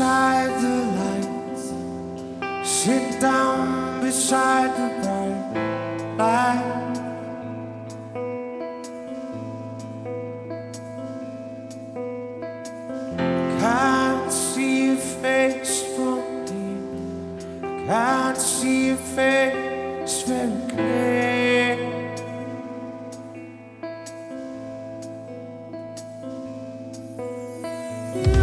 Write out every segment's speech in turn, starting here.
beside the lights, Sit down beside the bright light. Can't see your face from deep. Can't see your face very clear. you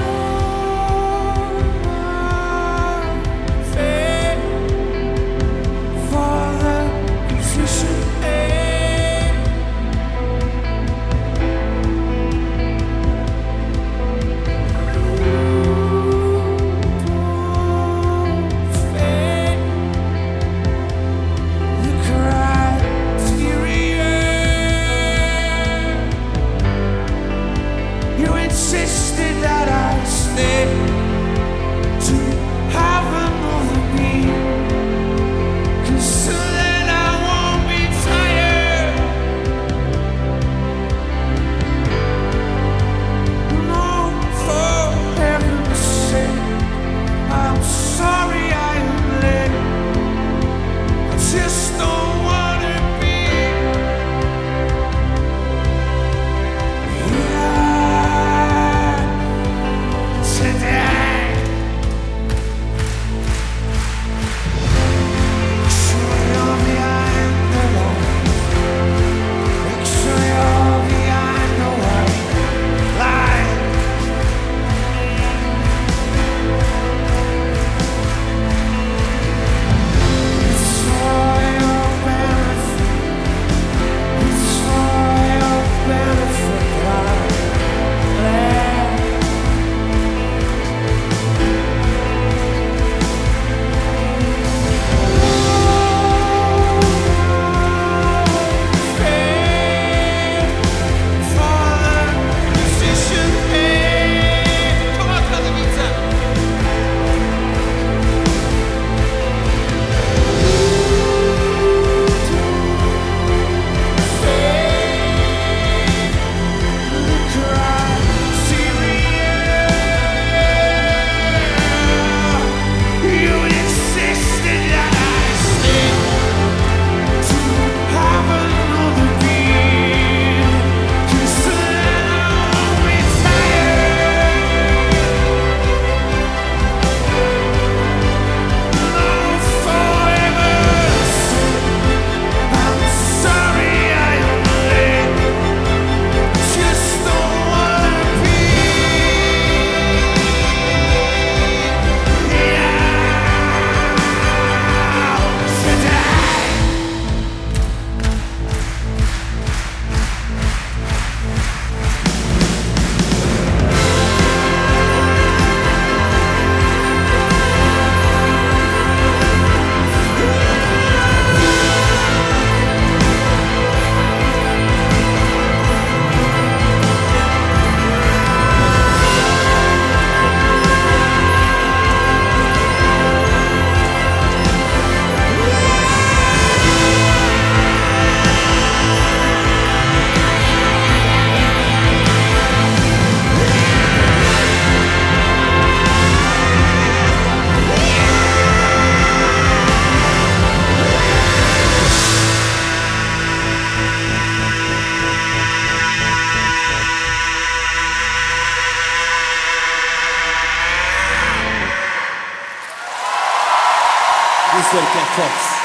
Christian Kerkhoffs.